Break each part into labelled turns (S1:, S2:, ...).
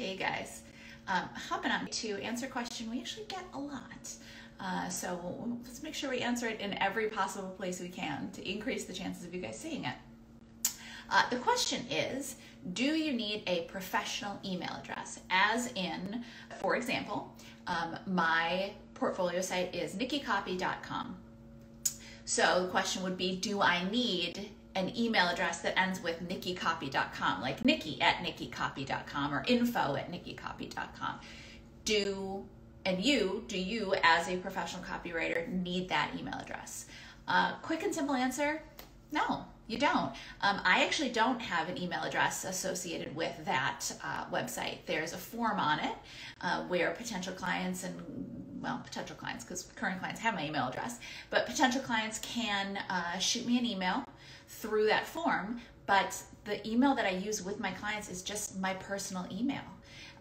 S1: Hey guys, um, hopping on to answer question we actually get a lot. Uh, so let's make sure we answer it in every possible place we can to increase the chances of you guys seeing it. Uh, the question is Do you need a professional email address? As in, for example, um, my portfolio site is nickicopy.com. So the question would be Do I need an email address that ends with nickicopy.com, like nicki at nickicopy.com or info at nickicopy.com? Do and you, do you as a professional copywriter need that email address? Uh, quick and simple answer no, you don't. Um, I actually don't have an email address associated with that uh, website. There's a form on it uh, where potential clients and well, potential clients, because current clients have my email address, but potential clients can uh, shoot me an email through that form. But the email that I use with my clients is just my personal email.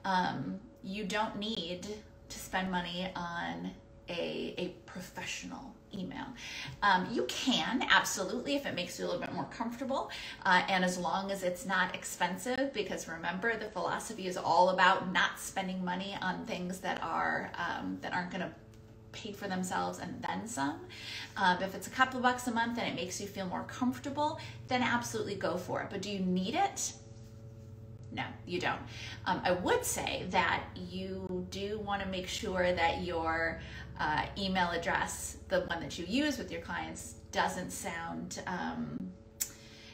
S1: Um, you don't need to spend money on a, a professional email. Um, you can, absolutely, if it makes you a little bit more comfortable, uh, and as long as it's not expensive, because remember, the philosophy is all about not spending money on things that are um, that aren't going to pay for themselves and then some. Um, if it's a couple bucks a month and it makes you feel more comfortable, then absolutely go for it. But do you need it? No, you don't. Um, I would say that you do want to make sure that your uh, email address, the one that you use with your clients, doesn't sound, um,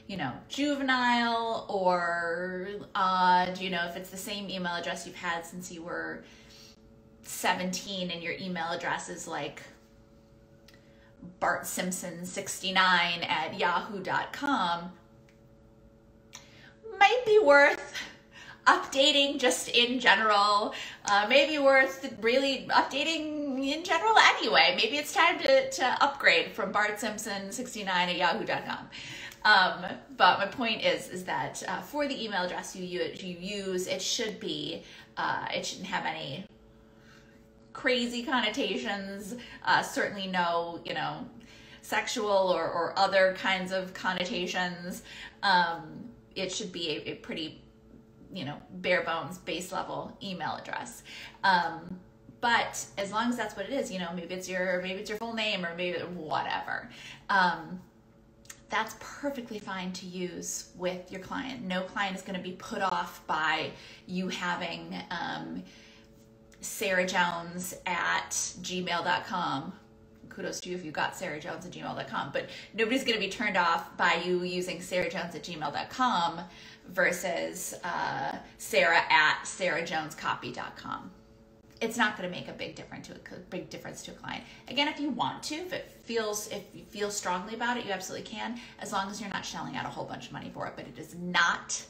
S1: you know, juvenile or odd. You know, if it's the same email address you've had since you were 17 and your email address is like Bart Simpson 69 at yahoo.com, might be worth updating just in general. Uh, maybe worth really updating in general anyway. Maybe it's time to, to upgrade from Bart Simpson 69 at yahoo.com. Um, but my point is, is that uh, for the email address you, you use, it should be, uh, it shouldn't have any crazy connotations. Uh, certainly no, you know, sexual or, or other kinds of connotations. Um, it should be a, a, pretty, you know, bare bones, base level email address. Um, but as long as that's what it is, you know, maybe it's your maybe it's your full name or maybe whatever. Um, that's perfectly fine to use with your client. No client is going to be put off by you having um, Sarah Jones at gmail.com kudos to you if you got Sarah Jones at gmail.com, but nobody's going to be turned off by you using Sarah Jones at gmail.com versus uh, Sarah at sarahjonescopy.com. It's not going to make a big difference to a big difference to a client. Again, if you want to, if it feels if you feel strongly about it, you absolutely can, as long as you're not shelling out a whole bunch of money for it. But it is not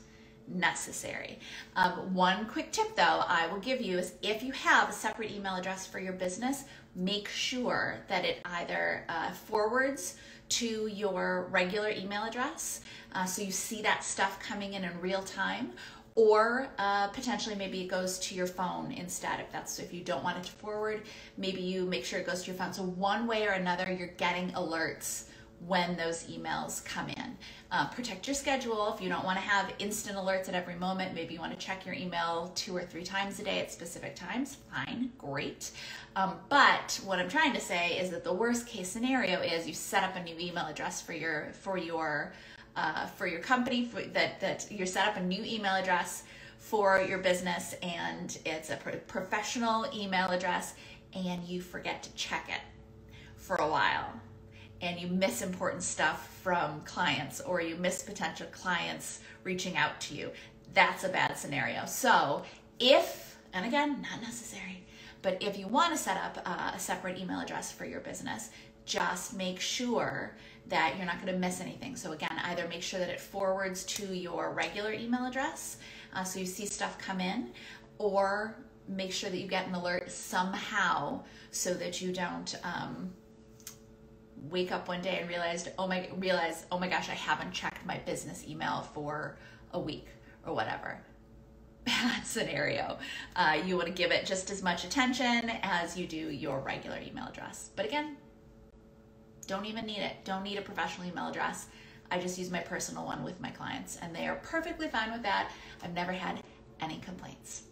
S1: necessary. Um, one quick tip though I will give you is if you have a separate email address for your business, make sure that it either uh, forwards to your regular email address uh, so you see that stuff coming in in real time or uh, potentially maybe it goes to your phone instead if that's if you don't want it to forward maybe you make sure it goes to your phone so one way or another you're getting alerts when those emails come in. Uh, protect your schedule. If you don't want to have instant alerts at every moment, maybe you want to check your email two or three times a day at specific times. Fine, great. Um, but what I'm trying to say is that the worst case scenario is you set up a new email address for your for your uh, for your company for, that that you set up a new email address for your business and it's a pro- professional email address and you forget to check it for a while and you miss important stuff from clients or you miss potential clients reaching out to you. That's a bad scenario. So, if, and again, not necessary, but if you want to set up a separate email address for your business, just make sure that you're not going to miss anything. So, again, either make sure that it forwards to your regular email address uh, so you see stuff come in, or make sure that you get an alert somehow so that you don't. Um, wake up one day and realized oh my realize oh my gosh I haven't checked my business email for a week or whatever. Bad scenario. Uh, you want to give it just as much attention as you do your regular email address. But again, don't even need it. Don't need a professional email address. I just use my personal one with my clients, and they are perfectly fine with that. I've never had any complaints.